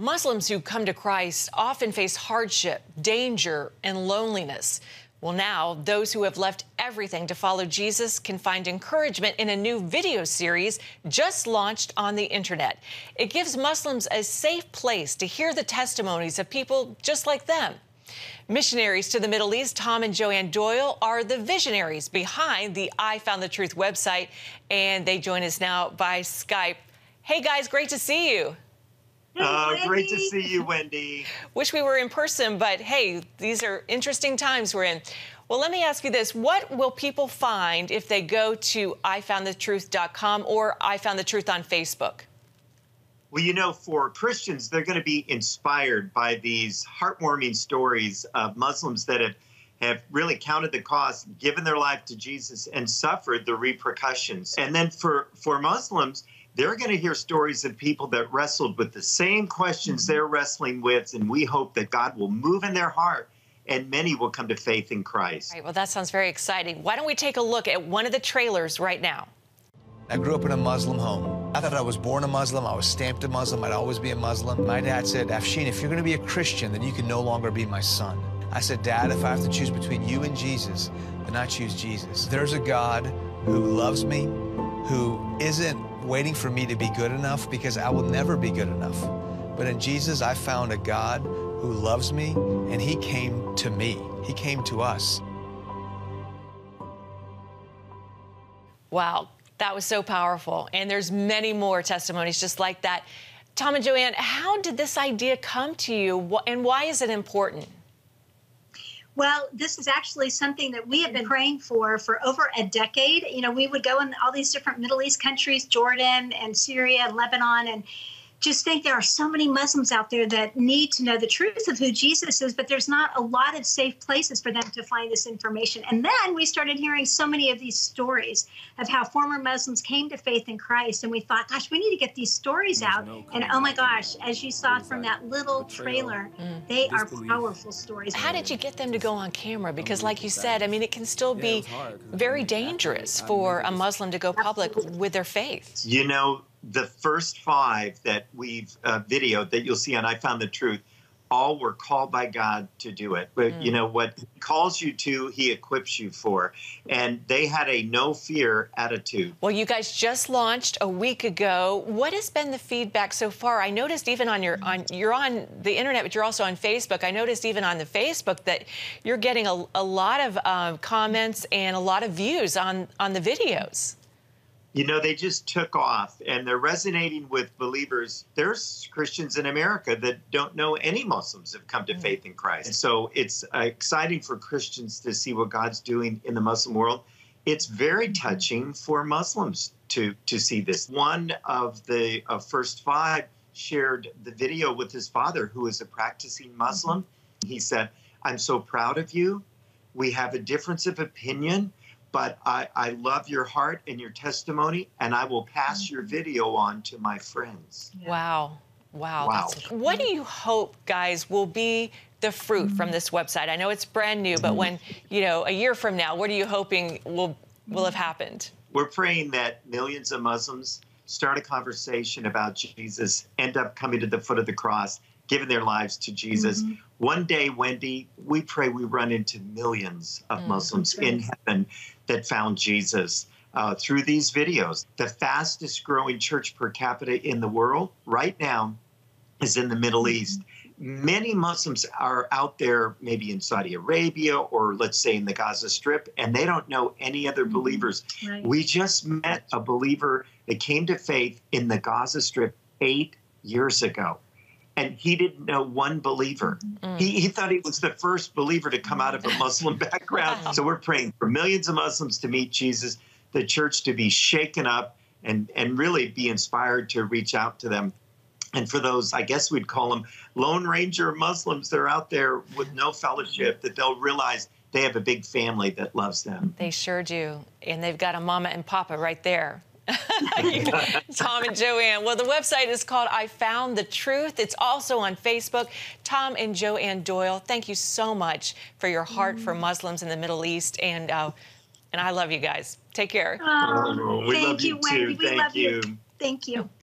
Muslims who come to Christ often face hardship, danger, and loneliness. Well, now, those who have left everything to follow Jesus can find encouragement in a new video series just launched on the internet. It gives Muslims a safe place to hear the testimonies of people just like them. Missionaries to the Middle East, Tom and Joanne Doyle, are the visionaries behind the I Found the Truth website, and they join us now by Skype. Hey, guys, great to see you. Uh, great to see you, Wendy. Wish we were in person, but hey, these are interesting times we're in. Well, let me ask you this. What will people find if they go to ifoundthetruth.com or I Found the Truth on Facebook? Well, you know, for Christians, they're going to be inspired by these heartwarming stories of Muslims that have, have really counted the cost, given their life to Jesus, and suffered the repercussions. And then for, for Muslims, they're going to hear stories of people that wrestled with the same questions mm-hmm. they're wrestling with, and we hope that God will move in their heart and many will come to faith in Christ. All right, well, that sounds very exciting. Why don't we take a look at one of the trailers right now? I grew up in a Muslim home. I thought I was born a Muslim. I was stamped a Muslim. I'd always be a Muslim. My dad said, Afshin, if you're going to be a Christian, then you can no longer be my son. I said, Dad, if I have to choose between you and Jesus, then I choose Jesus. There's a God who loves me, who isn't waiting for me to be good enough because I will never be good enough. But in Jesus, I found a God who loves me and he came to me. He came to us. Wow, that was so powerful. And there's many more testimonies just like that. Tom and Joanne, how did this idea come to you and why is it important? Well, this is actually something that we have been praying for for over a decade. You know, we would go in all these different Middle East countries, Jordan and Syria and Lebanon, and just think there are so many Muslims out there that need to know the truth of who Jesus is, but there's not a lot of safe places for them to find this information. And then we started hearing so many of these stories of how former Muslims came to faith in Christ. And we thought, gosh, we need to get these stories out. No and oh my gosh, as you saw from that little trailer, mm. they are powerful stories. How did you get them to go on camera? Because, like you said, I mean, it can still be very dangerous for a Muslim to go public with their faith. You know, the first five that we've uh, videoed that you'll see on I Found the Truth, all were called by God to do it. But mm. you know what He calls you to, He equips you for. And they had a no fear attitude. Well, you guys just launched a week ago. What has been the feedback so far? I noticed even on your on you're on the internet, but you're also on Facebook. I noticed even on the Facebook that you're getting a, a lot of um, comments and a lot of views on on the videos you know, they just took off and they're resonating with believers. There's Christians in America that don't know any Muslims have come to mm. faith in Christ. So it's uh, exciting for Christians to see what God's doing in the Muslim world. It's very mm-hmm. touching for Muslims to to see this. One of the uh, first five shared the video with his father, who is a practicing Muslim. Mm-hmm. He said, "I'm so proud of you. We have a difference of opinion." But I, I love your heart and your testimony, and I will pass your video on to my friends. Wow. Wow. wow. What do you hope, guys, will be the fruit from this website? I know it's brand new, but when, you know, a year from now, what are you hoping will will have happened? We're praying that millions of Muslims start a conversation about Jesus, end up coming to the foot of the cross, giving their lives to Jesus. Mm-hmm. One day, Wendy, we pray we run into millions of mm, Muslims in heaven that found Jesus. Uh, through these videos. The fastest growing church per capita in the world right now is in the Middle mm-hmm. East. Many Muslims are out there, maybe in Saudi Arabia or let's say in the Gaza Strip, and they don't know any other mm-hmm. believers. Right. We just met a believer that came to faith in the Gaza Strip eight years ago and he didn't know one believer. Mm. He, he thought he was the first believer to come out of a Muslim background. So we're praying for millions of Muslims to meet Jesus, the church to be shaken up and, and really be inspired to reach out to them. And for those, I guess we'd call them Lone Ranger Muslims, they're out there with no fellowship, that they'll realize they have a big family that loves them. They sure do. And they've got a mama and papa right there Tom and Joanne. Well, the website is called I Found the Truth. It's also on Facebook. Tom and Joanne Doyle, thank you so much for your heart mm. for Muslims in the Middle East. And uh, and I love you guys. Take care. Oh, thank you, Wendy. We thank love you. you. Thank you.